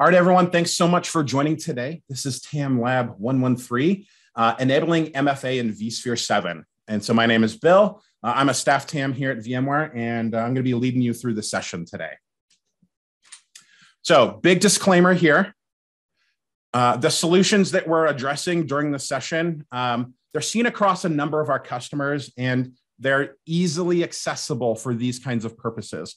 All right, everyone, thanks so much for joining today. This is TAM Lab 113, uh, enabling MFA in vSphere 7. And so my name is Bill. Uh, I'm a staff TAM here at VMware, and uh, I'm going to be leading you through the session today. So, big disclaimer here. Uh, the solutions that we're addressing during the session, um, they're seen across a number of our customers, and they're easily accessible for these kinds of purposes.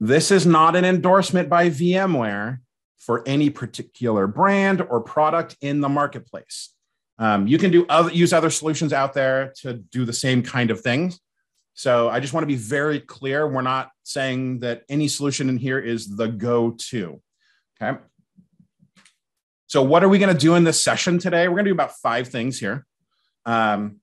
This is not an endorsement by VMware for any particular brand or product in the marketplace. Um, you can do other, use other solutions out there to do the same kind of things. So I just want to be very clear. We're not saying that any solution in here is the go-to. Okay. So what are we going to do in this session today? We're going to do about five things here. Um,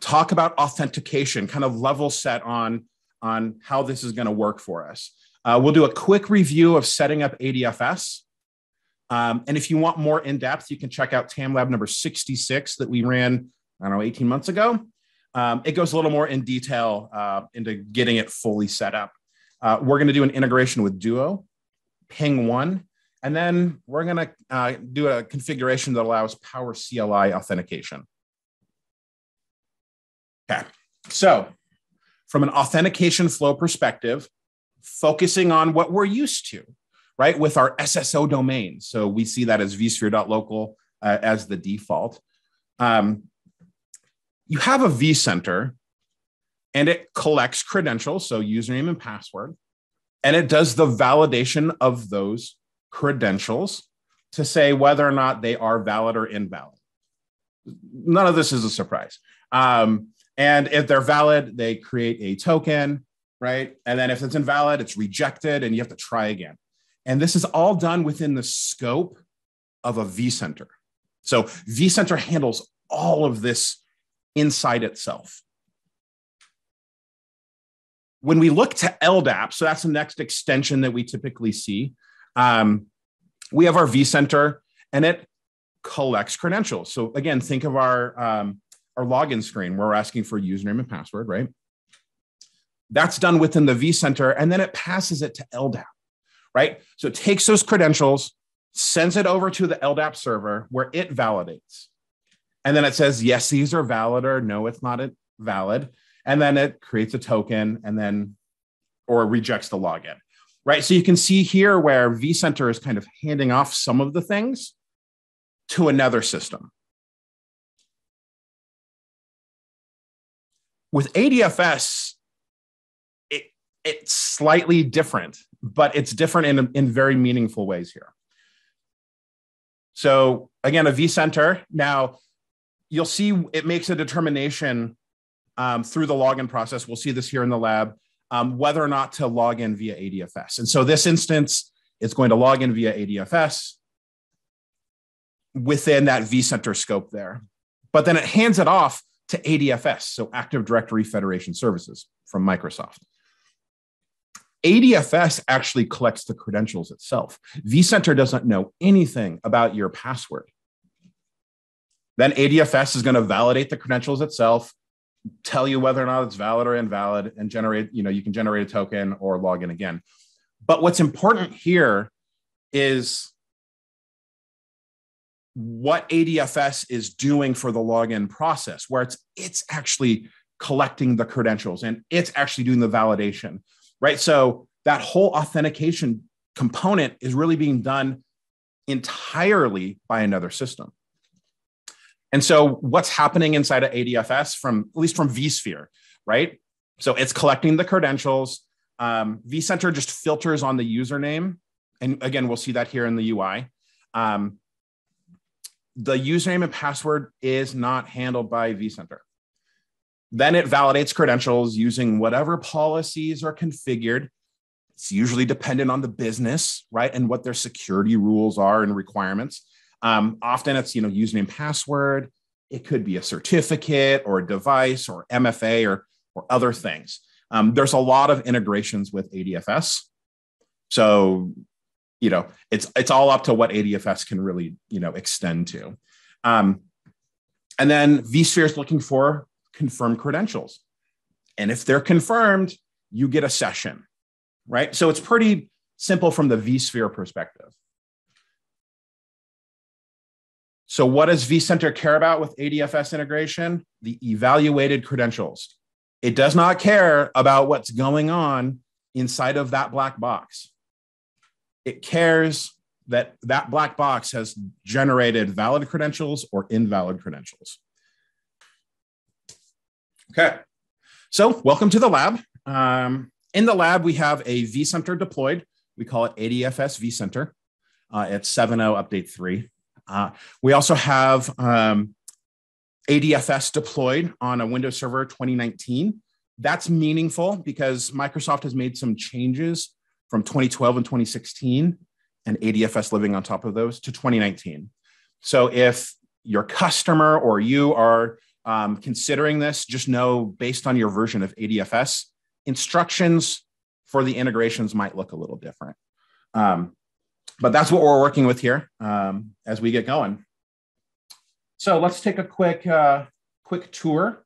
talk about authentication, kind of level set on, on how this is going to work for us. Uh, we'll do a quick review of setting up ADFS. Um, and if you want more in depth, you can check out TAM Lab number 66 that we ran, I don't know, 18 months ago. Um, it goes a little more in detail uh, into getting it fully set up. Uh, we're going to do an integration with Duo, PingOne, and then we're going to uh, do a configuration that allows PowerCLI authentication. Okay, so from an authentication flow perspective, focusing on what we're used to, right? With our SSO domain. So we see that as vsphere.local uh, as the default. Um, you have a vCenter and it collects credentials, so username and password, and it does the validation of those credentials to say whether or not they are valid or invalid. None of this is a surprise. Um, and if they're valid, they create a token right? And then if it's invalid, it's rejected and you have to try again. And this is all done within the scope of a vCenter. So vCenter handles all of this inside itself. When we look to LDAP, so that's the next extension that we typically see, um, we have our vCenter and it collects credentials. So again, think of our, um, our login screen where we're asking for username and password, right? That's done within the vCenter, and then it passes it to LDAP, right? So it takes those credentials, sends it over to the LDAP server where it validates. And then it says, yes, these are valid, or no, it's not valid. And then it creates a token and then, or rejects the login, right? So you can see here where vCenter is kind of handing off some of the things to another system. With ADFS, it's slightly different, but it's different in, in very meaningful ways here. So again, a vCenter. Now, you'll see it makes a determination um, through the login process. We'll see this here in the lab, um, whether or not to log in via ADFS. And so this instance, it's going to log in via ADFS within that vCenter scope there. But then it hands it off to ADFS, so Active Directory Federation Services from Microsoft. ADFS actually collects the credentials itself. vCenter doesn't know anything about your password. Then ADFS is going to validate the credentials itself, tell you whether or not it's valid or invalid, and generate, you know, you can generate a token or log in again. But what's important here is what ADFS is doing for the login process, where it's it's actually collecting the credentials and it's actually doing the validation right? So that whole authentication component is really being done entirely by another system. And so what's happening inside of ADFS from at least from vSphere, right? So it's collecting the credentials. Um, vCenter just filters on the username. And again, we'll see that here in the UI. Um, the username and password is not handled by vCenter. Then it validates credentials using whatever policies are configured. It's usually dependent on the business, right? And what their security rules are and requirements. Um, often it's, you know, username, password. It could be a certificate or a device or MFA or, or other things. Um, there's a lot of integrations with ADFS. So, you know, it's, it's all up to what ADFS can really, you know, extend to. Um, and then vSphere is looking for confirm credentials. And if they're confirmed, you get a session, right? So it's pretty simple from the vSphere perspective. So, what does vCenter care about with ADFS integration? The evaluated credentials. It does not care about what's going on inside of that black box. It cares that that black box has generated valid credentials or invalid credentials. Okay, so welcome to the lab. Um, in the lab, we have a vCenter deployed. We call it ADFS vCenter. Uh, it's 7.0 update 3. Uh, we also have um, ADFS deployed on a Windows Server 2019. That's meaningful because Microsoft has made some changes from 2012 and 2016 and ADFS living on top of those to 2019. So if your customer or you are um, considering this, just know based on your version of ADFS, instructions for the integrations might look a little different. Um, but that's what we're working with here um, as we get going. So let's take a quick, uh, quick tour.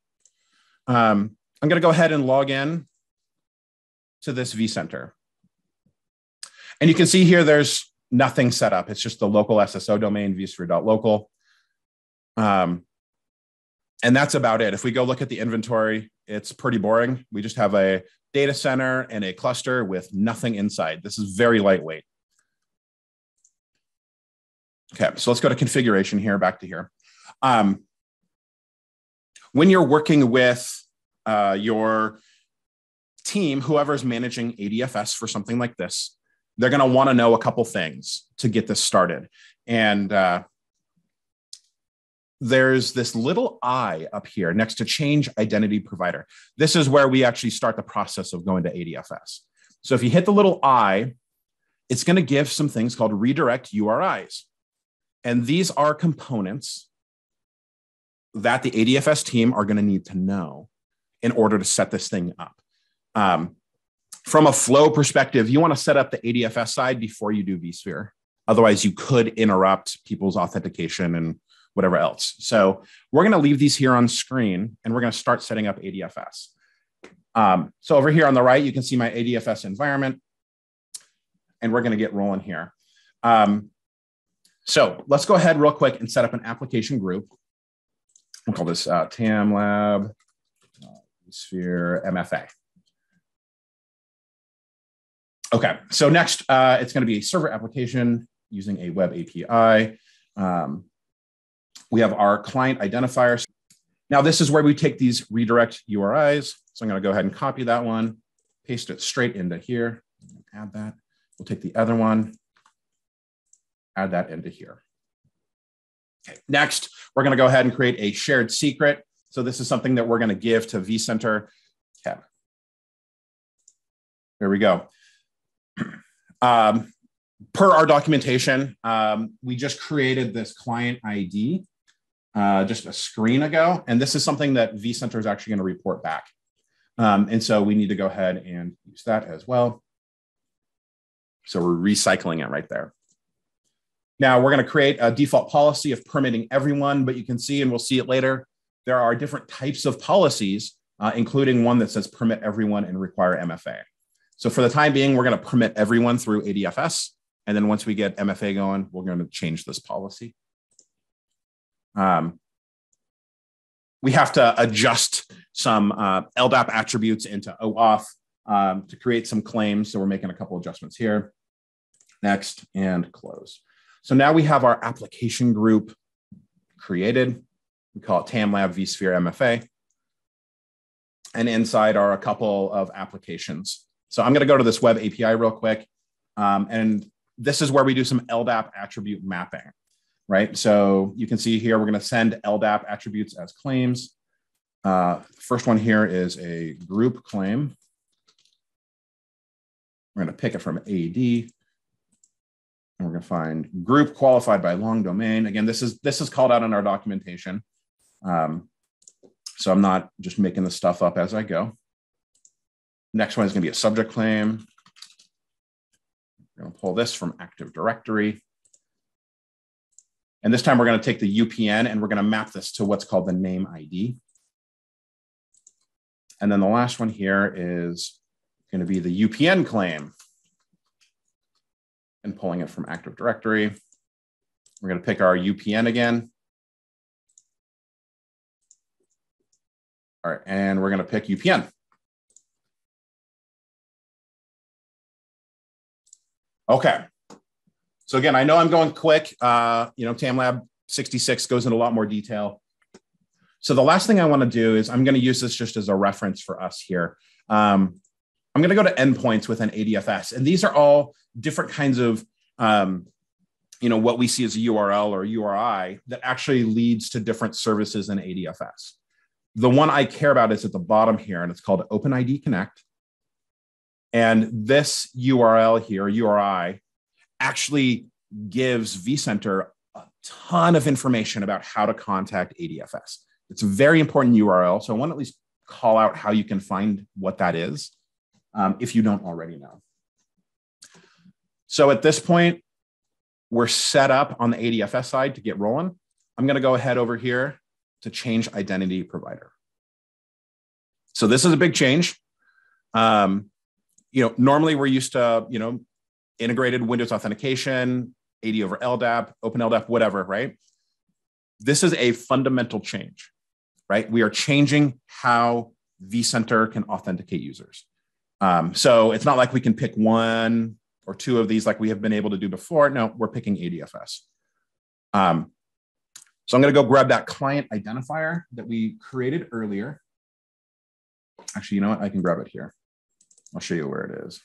Um, I'm going to go ahead and log in to this vCenter. And you can see here there's nothing set up. It's just the local SSO domain, vsphere.local. Um, and that's about it. If we go look at the inventory, it's pretty boring. We just have a data center and a cluster with nothing inside. This is very lightweight. Okay, so let's go to configuration here, back to here. Um, when you're working with uh, your team, whoever's managing ADFS for something like this, they're going to want to know a couple things to get this started. And uh, there's this little I up here next to change identity provider. This is where we actually start the process of going to ADFS. So if you hit the little I, it's going to give some things called redirect URIs. And these are components that the ADFS team are going to need to know in order to set this thing up. Um, from a flow perspective, you want to set up the ADFS side before you do vSphere. Otherwise, you could interrupt people's authentication and whatever else. So we're going to leave these here on screen and we're going to start setting up ADFS. Um, so over here on the right, you can see my ADFS environment and we're going to get rolling here. Um, so let's go ahead real quick and set up an application group. We'll call this uh, TAM Lab uh, Sphere MFA. Okay, so next uh, it's going to be a server application using a web API. Um, we have our client identifier. Now this is where we take these redirect URIs. So I'm going to go ahead and copy that one, paste it straight into here, add that. We'll take the other one, add that into here. Okay. Next, we're going to go ahead and create a shared secret. So this is something that we're going to give to vCenter. Okay. There we go. Um, per our documentation, um, we just created this client ID uh, just a screen ago, and this is something that vCenter is actually going to report back. Um, and so we need to go ahead and use that as well. So we're recycling it right there. Now we're going to create a default policy of permitting everyone, but you can see, and we'll see it later, there are different types of policies, uh, including one that says permit everyone and require MFA. So for the time being, we're going to permit everyone through ADFS. And then once we get MFA going, we're going to change this policy. Um, we have to adjust some uh, LDAP attributes into OAuth um, to create some claims. So we're making a couple adjustments here. Next and close. So now we have our application group created. We call it TamLab vSphere MFA. And inside are a couple of applications. So I'm going to go to this web API real quick. Um, and this is where we do some LDAP attribute mapping, right? So you can see here, we're going to send LDAP attributes as claims. Uh, first one here is a group claim. We're going to pick it from AD. And we're going to find group qualified by long domain. Again, this is this is called out in our documentation. Um, so I'm not just making the stuff up as I go. Next one is going to be a subject claim. We're going to pull this from Active Directory. And this time we're going to take the UPN and we're going to map this to what's called the name ID. And then the last one here is going to be the UPN claim and pulling it from Active Directory. We're going to pick our UPN again. All right, and we're going to pick UPN. Okay, so again, I know I'm going quick. Uh, you know, TamLab 66 goes into a lot more detail. So the last thing I want to do is I'm going to use this just as a reference for us here. Um, I'm going to go to endpoints within ADFS, and these are all different kinds of, um, you know, what we see as a URL or URI that actually leads to different services in ADFS. The one I care about is at the bottom here, and it's called OpenID Connect. And this URL here, URI, actually gives vCenter a ton of information about how to contact ADFS. It's a very important URL. So I want to at least call out how you can find what that is um, if you don't already know. So at this point, we're set up on the ADFS side to get rolling. I'm going to go ahead over here to change identity provider. So this is a big change. Um, you know, normally we're used to, you know, integrated Windows authentication, AD over LDAP, Open LDAP, whatever, right? This is a fundamental change, right? We are changing how vCenter can authenticate users. Um, so it's not like we can pick one or two of these like we have been able to do before. No, we're picking ADFS. Um, so I'm going to go grab that client identifier that we created earlier. Actually, you know what? I can grab it here. I'll show you where it is.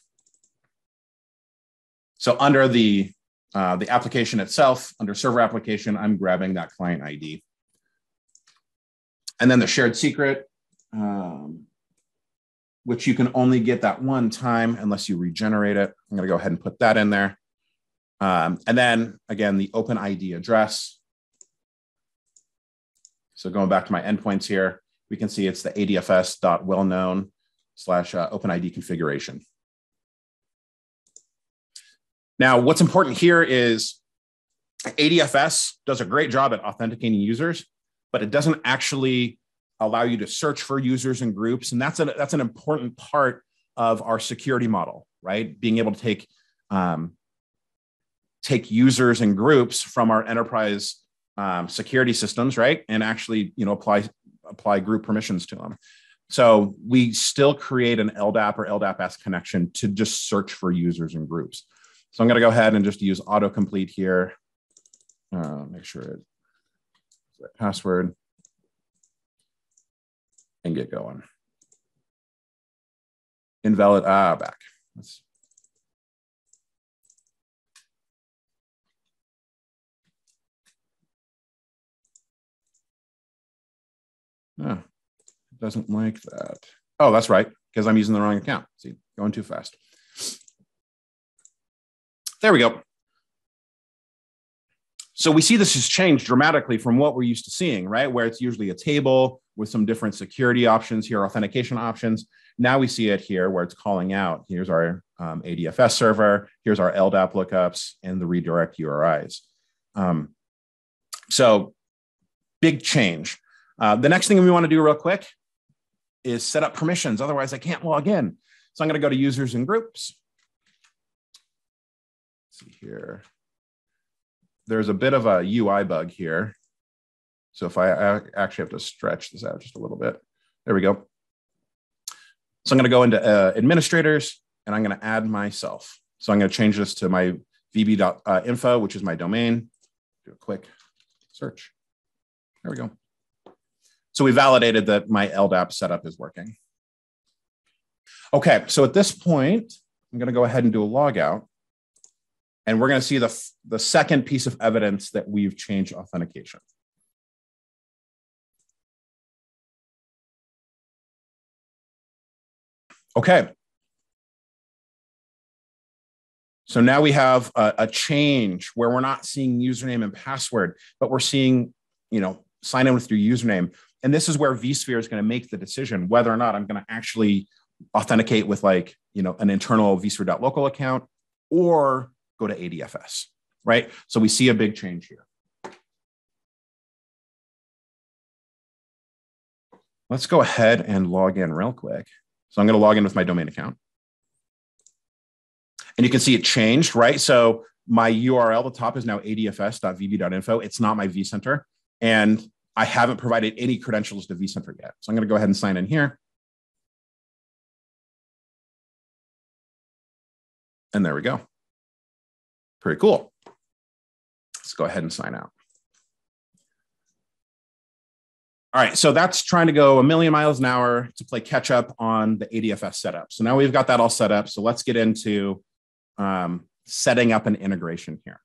So under the, uh, the application itself, under server application, I'm grabbing that client ID. And then the shared secret, um, which you can only get that one time unless you regenerate it. I'm to go ahead and put that in there. Um, and then again, the open ID address. So going back to my endpoints here, we can see it's the adfs.wellknown slash open ID configuration. Now, what's important here is ADFS does a great job at authenticating users, but it doesn't actually allow you to search for users and groups. And that's, a, that's an important part of our security model, right? Being able to take, um, take users and groups from our enterprise um, security systems, right? And actually, you know, apply, apply group permissions to them. So we still create an LDAP or LDAP-S connection to just search for users and groups. So I'm going to go ahead and just use autocomplete here. Uh, make sure it that password and get going. Invalid, ah, back. Let's Yeah doesn't like that. Oh, that's right, because I'm using the wrong account. See, going too fast. There we go. So we see this has changed dramatically from what we're used to seeing, right? Where it's usually a table with some different security options here, authentication options. Now we see it here where it's calling out. Here's our um, ADFS server. Here's our LDAP lookups and the redirect URIs. Um, so big change. Uh, the next thing we want to do real quick is set up permissions. Otherwise, I can't log in. So I'm going to go to users and groups. See here. There's a bit of a UI bug here. So if I, I actually have to stretch this out just a little bit, there we go. So I'm going to go into uh, administrators and I'm going to add myself. So I'm going to change this to my vb.info, which is my domain. Do a quick search. There we go. So we validated that my LDAP setup is working. Okay, so at this point, I'm going to go ahead and do a log out. And we're going to see the, the second piece of evidence that we've changed authentication. Okay. So now we have a, a, change where we're not seeing username and password, but we're seeing, you know, sign in with your username. And this is where vSphere is going to make the decision whether or not I'm going to actually authenticate with like, you know, an internal vSphere.local account or go to ADFS, right? So we see a big change here. Let's go ahead and log in real quick. So I'm going to log in with my domain account. And you can see it changed, right? So my URL at the top is now adfs.vb.info. It's not my vCenter. And I haven't provided any credentials to vCenter yet. So I'm going to go ahead and sign in here. And there we go. Pretty cool. Let's go ahead and sign out. All right, so that's trying to go a million miles an hour to play catch up on the ADFS setup. So now we've got that all set up. So let's get into um, setting up an integration here.